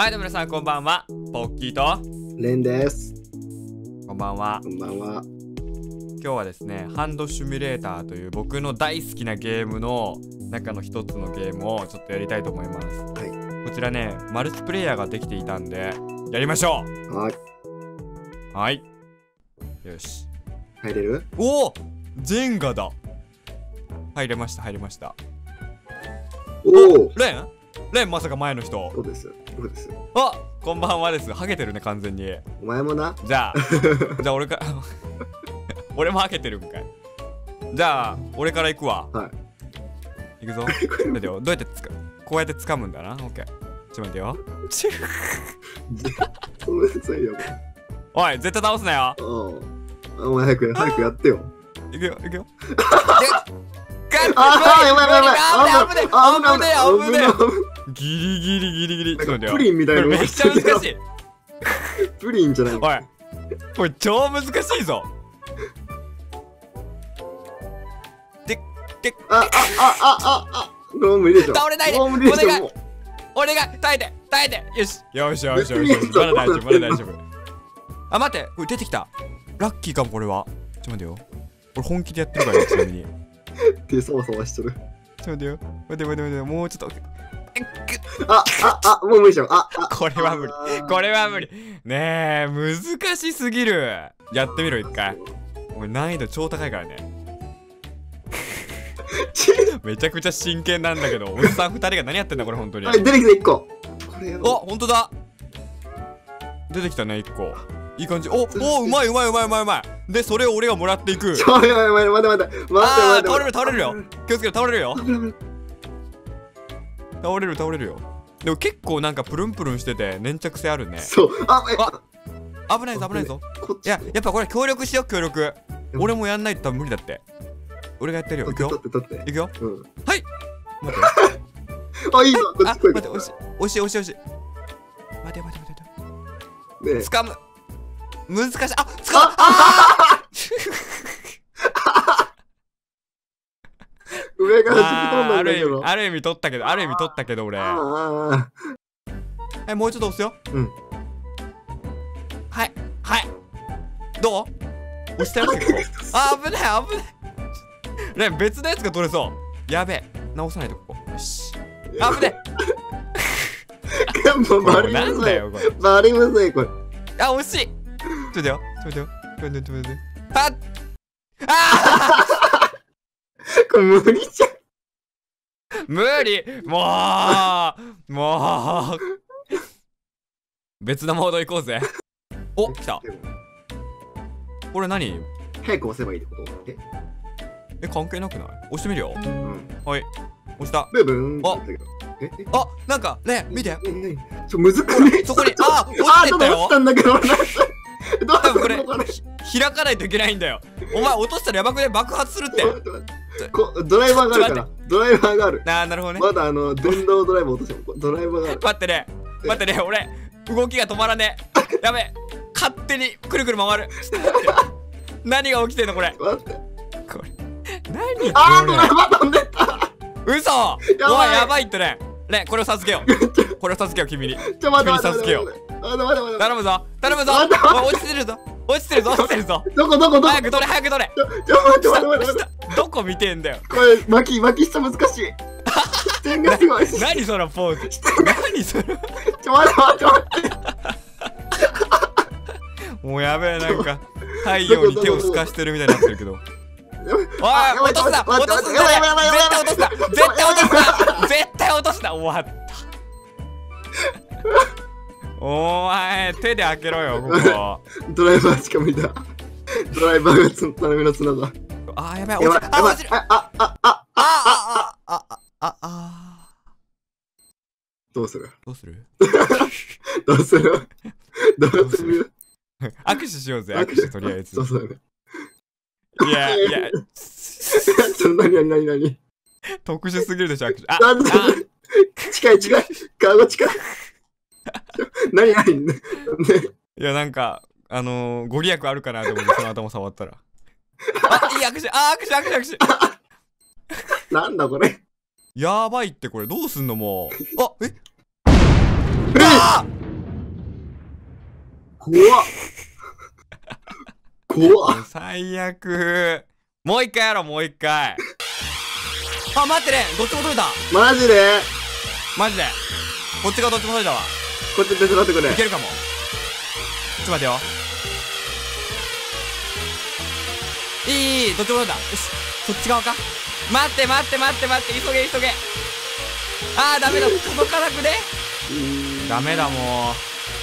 はいどうも皆さんこんばんは。ポッキーと。レンです。こんばんは。こんばんは。今日はですねハンドシミュレーターという僕の大好きなゲームの中の一つのゲームをちょっとやりたいと思います。はい。こちらねマルチプレイヤーができていたんでやりましょはい。うはい。よし。入れる？おおジェンガだ。入れました入れました。お。おレン？レンまさか前の人。そうです。そうです。あこんばんはです。ハゲてるね完全に。お前もな。じゃあ じゃあ俺か 俺もハゲてるんかい。じゃあ俺から行くわ。はい。行くぞ。待ってよ。どうやってつかこうやって掴むんだな。オッケー。ちょっと待ってよ。めんなさいよ。おい絶対倒すなよ。おお前早く、早くやってよ。行くよ行くよ。ああ、やばいやばいやばい。危ねえ危ねえ危ねえ危ねえギリギリギリギリ。ちょっと待ってよ。プリンみたいなめっちゃ難しい。プリンじゃない。おい。これ超難しいぞ。でであ、あ、あ、あ、あ、あ。もう無理でしょ。倒れないで。お願い。もう俺が耐えて耐えて。よし。よしよしよしまだ大丈夫まだ大丈夫。あ待って。これ出てきた。ラッキーかもこれは。ちょっと待ってよ。俺本気でやってるからねちなみに。手そわそわしとる。ちょっと待ってよ。待って待って待って。もうちょっとあ、あ、あ、もう無理でしょ。あ、あ。これは無理。これは無理。ねえ難しすぎる。やってみろ一回。俺難易度超高いからね。めちゃくちゃ真剣なんだけどおじさん二人が何やってんだこれ本当に。はい、出てきた一個。これお本当だ。出てきたね一個。いい感じ。おおうまいうまいうまいうまいうまい。でそれを俺がもらっていく。ちょ、待って待って待って。待って待って。待て。倒れる倒れるよ。気をつけて倒れるよ倒れる倒れるよ。でも結構なんかプルンプルンしてて粘着性あるね。そう。あ、え、あ危ないぞ危ないぞ。いややっぱこれ協力しよう協力。俺もやんないと多分無理だって。俺がやってるよ。いくよ。取って取って。取って。いくよ。うん。待ってあ、いいぞ。こあっち来い。待って押し押し押し押し待て待て待て待て。ね掴む。難しい。あ掴む。あ上からあーある意弾き飛んだんだけど。味。ある意味取ったけどある意味取ったけど俺。ああえもうちょっと押すよ。うん。はい。はい。どう？押したよ。結構あ危ない危ない。レン別のやつが取れそう。やべえ。直さないとこ。こよし。危ねやっぱえバリなんムズい。だよこれ。バリムズい、これ。あ惜しい。ちょっとよ。ちょっとよ。ちょっと待ってちょっと待って。はっ！あこれ無理じゃん。ー無理。もうもう。別のモード行こうぜ。お来た。これ何？早く押せばいいってこと？え？え関係なくない？押してみるよ。うん。はい。押した。ブーブーン。あ。あなんかね見て。ちょ、むずくねそこにあ落ちてったよちょっと落ちたんだけど、どうこれ開かないといけないんだよお前落としたらやばくね爆発するってドライバーがあるから。ドライバーがある。あーなるほどね。まだあの、電動ドライバー落としても、ドライバーがある。待ってね。待ってね。俺動きが止まらねえ。やべえ。勝手にくるくる回る。何が起きてんのこれ。待って。これ。何？あー、ドライこバー飛んでった。れ嘘。おやばい。いやばいってね。ねこれを授けよう。これを授けよう君に。ちょ、待って君に授けよう。頼むぞ。頼むぞ。落ちてるぞ。落ちてるぞ。落ちてるぞ。どこどこどこ？早く取れ早く取れ。ちょ、ちょ、待って待って待ってどこ見てんだよ。これ、巻き、巻き下難しい。視 点がすごい。ちょ、何そのポーズ？何それ？待って待って待って。もうやべえなんか 太陽に手を透かしてるみたいになってるけど。おい落とすな！落とすな！絶対落とすな！絶対落とすな絶対落とすな！終わった。お前手で開けろよここ。ドライバーしか見た。ドライバーがつ頼みの綱だ。あーやばい落ちる。あ落ちる。あ、あ、あ、あ、ああああ。ああどうする？どうする？どうする？どうする？握手しようぜ 握手とりあえず。そうそう。だね。いやいやちょ、なになになに？なに特殊すぎるでしょ握手。あなんで？あ。近い近い。顔が近い。なになにね。いやなんかあのー、ご利益あるかなと思ってその頭触ったらあ いい握手。あ握手握手握手。なんだこれ。やばいってこれ。どうすんのもう。あえ？あー！怖っ。怖っ。最悪。もう一回やろうもう一回。あ待ってね。どっちも取れた。マジで？マジで。こっちがどっちも取れたわ。こっち手伝ってくれ。い。けるかも。ちょっと待ってよいいいいどっちも取れたよしそっち側か待って待って待って待って急げ急げあーダメだ届かなくねダメだも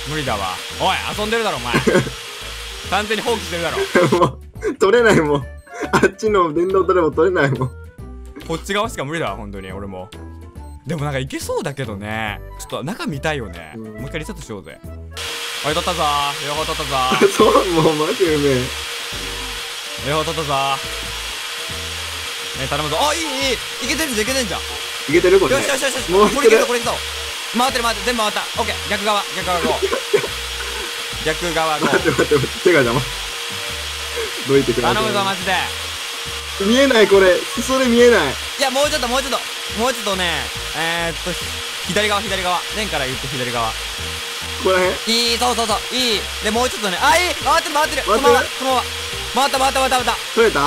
う無理だわおい遊んでるだろお前完全に放棄してるだろもう、取れないもん。あっちの電動ドラも取れないもん。こっち側しか無理だわ本当に俺もでもなんかいけそうだけどねちょっと中見たいよね、もう一回リセットしようぜおい取ったぞ両方取ったぞそう、もうマジうめえ。両方取ったぞね頼むぞ。あいいいい。いけてるじゃんいけてんじゃん。いけてるこれ。よしよしよしもうこれいけるぞこれいけるぞ回ってる回ってる。全部回った。オッケー。逆側。逆側こう。逆側こ待って待って待って、手が邪魔。どいてくれ。う頼むぞマジで。見えないこれ。裾で見えない。いやもうちょっともうちょっと。もうちょっとねえー、っとひ左側左側。レンから言って左側。ここら辺。いいそうそうそう。いい。でもうちょっとね。あいい。回ってる回ってる。そ回ってる？のままそのまま回った回った回った回った。取れた？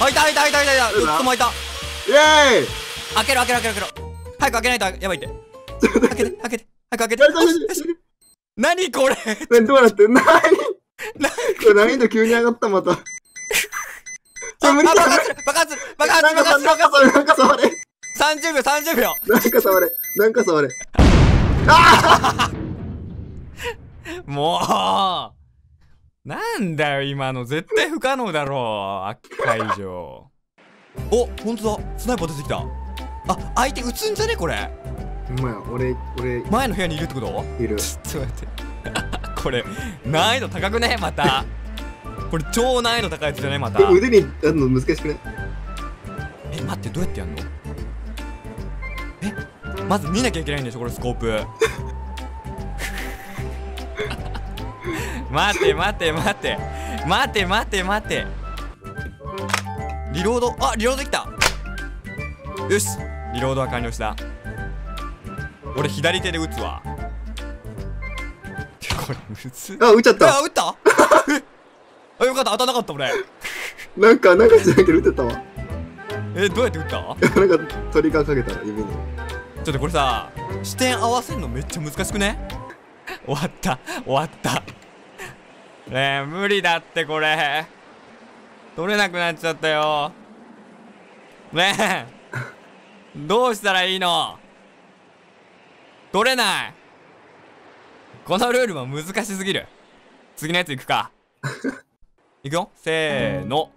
開いた開いた開いた開いたどうだずっと開いた。イェーイ！開けろ開けろ開けろ。開けろ早く開けないとやばいって。開けて開けて早く開けて。何これ？何どうなってん？なになこれ？難易度急に上がったまた。あ無理だ。爆発する爆発する爆発する爆発するさなんか触れ、なんか触れ。30秒30秒。なんか触れ。なんか触れ。もうなんだよ今の。絶対不可能だろ解除お本当だ。スナイパー出てきた。あ相手撃つんじゃね？これ。ほんまや、俺、俺、前の部屋にいるってこと？いる。ちょっと待って。これ難易度高くね？また。これ超難易度高いやつじゃね？また。え、腕にやるの難しくね？え待ってどうやってやんの？えまず見なきゃいけないんでしょ？これスコープ待って待って待って。待って待って待って。リロード。あリロードできた。よし。リロードは完了した。俺左手で撃つわ。これむずっあ、撃っちゃった。あ撃った？え あよかった。当たんなかった俺。なんか、なんかしないけど撃ってたわ。えどうやって撃った？なんか、トリガーかけたら指に。ちょっとこれさ視点合わせるのめっちゃ難しくね？終わった。終わったねえ無理だってこれ。取れなくなっちゃったよ。ねえ。どうしたらいいの？取れない。このルールは難しすぎる。次のやついくか。いくよ。せーの。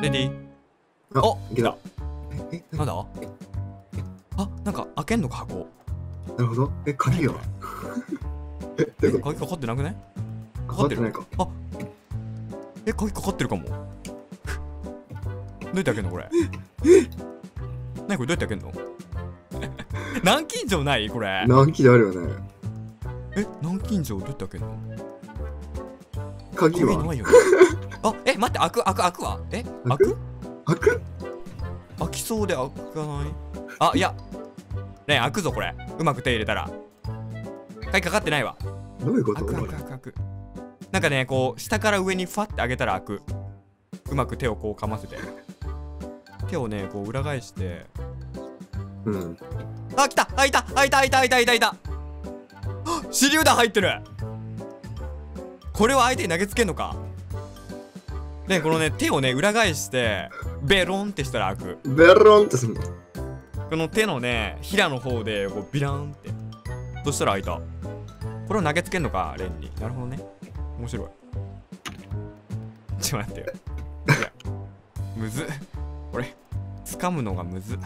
レディー。あおいけた。え、え、なんだ？あなんか開けんのか箱。なるほど。え、鍵は？え、鍵かかってなくね？とかかってる。あえ鍵かかってるかも。どうやって開けんのこれ？何これ？どうやって開けんの？南京錠ない？これ。何機であるよね。え南京錠？どうやって開けんの？鍵は？鍵ないよねあえ待って開く開く開くわ。え開開く？く開く？開きそうで開かない？あいや。ねえ開くぞこれ。うまく手入れたら。鍵かかってないわ。どういうこと？開く開く開く開くなんかねこう下から上にファって上げたら開く。うまく手をこうかませて。手をねこう裏返して。うん。あ来た開いた開いた開いた開いた開いた開いた。あ手榴弾入ってる。これを相手に投げつけんのか。でこのね手をね裏返してベロンってしたら開く。ベロンってすんの？この手のね平の方でこうビランって。そしたら開いた。これを投げつけんのかレンに。なるほどね面白い。ちょっと待ってよ。いやむずっ。これ掴むのがむずっ。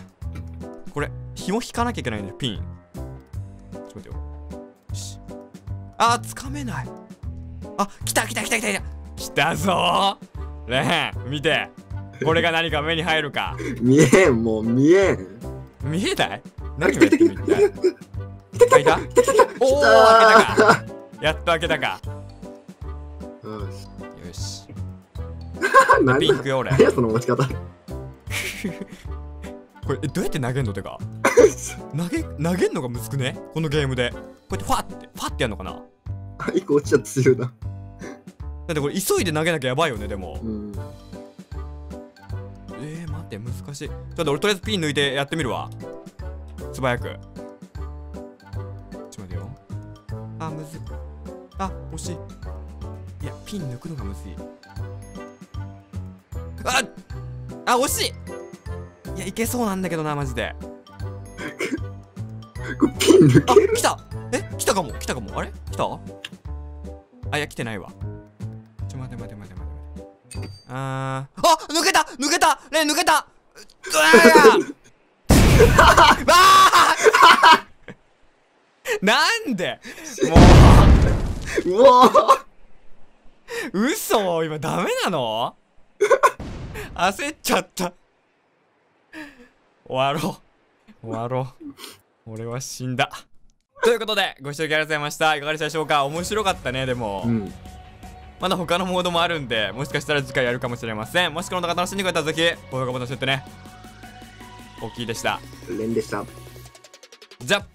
これ紐引かなきゃいけないんだよピン。ちょっと待ってよ。よし。あー掴めない。あ来た来た来た来た来た。来たぞ。ーねえ見て。これが何か目に入るか。見えん、もう見えん。見えない？あ何をやってみたいた開いた？おお開けたか。やっと開けたか ピンクよ俺何やその持ち方。これえどうやって投げんのてか？投げ投げんのがむずくね？このゲームで。こうやってファってファってやんのかな？一個落ちちゃって強いな。だってこれ急いで投げなきゃやばいよねでも。うん。えー、待って難しい。ちょっと俺とりあえずピン抜いてやってみるわ。素早く。ちょっと待てよ。あむずいあ惜しい。いやピン抜くのがむずいああ惜しい。いやいけそうなんだけどなマジで。ピン抜あける？来た。え来たかも来たかも。あれ？来た？あいや来てないわ。ちょ待て待て待て待て待て。あー。あ抜けた抜けた。ね抜けた。うわー。わ あ なんで？もう。わう。嘘？今ダメなの？焦っちゃった。終わろう。終わろう。俺は死んだ。ということでご視聴ありがとうございました。いかがでしたでしょうか？面白かったねでも、うん。まだ他のモードもあるんでもしかしたら次回やるかもしれません。もしこの動画楽しんでくれたらぜひ高評価ボタン押してってね。大きいでした。レンでした。じゃあ